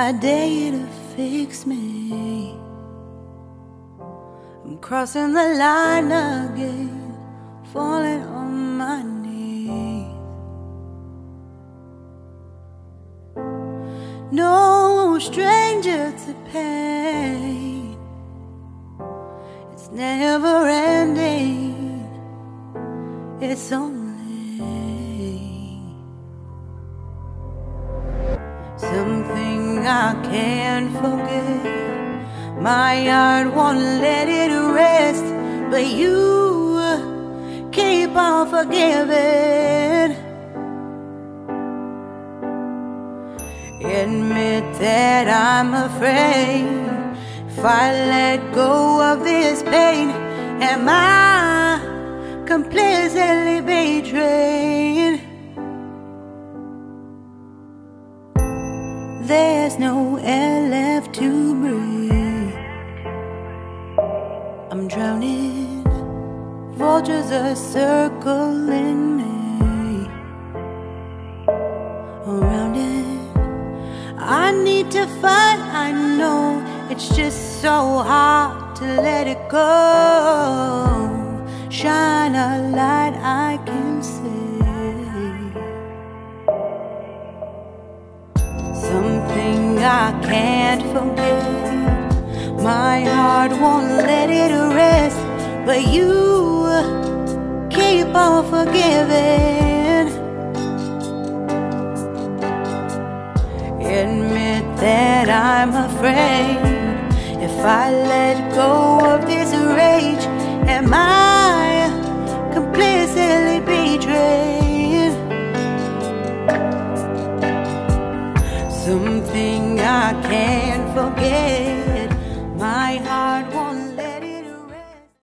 I dare you to fix me. I'm crossing the line again, falling on my knees. No stranger to pain, it's never ending, it's only something I can't forget. My heart won't let it rest, but you keep on forgiving. Admit that I'm afraid if I let go of this pain, am I completely betrayed? There's no air left to breathe. I'm drowning, vultures are circling me. Around it, I need to fight. I know it's just so hard to let it go. Shine a light I can see. I can't forget. My heart won't let it rest, but you keep on forgiving. Admit that I'm afraid if I let go of this rage, am I Something I can't forget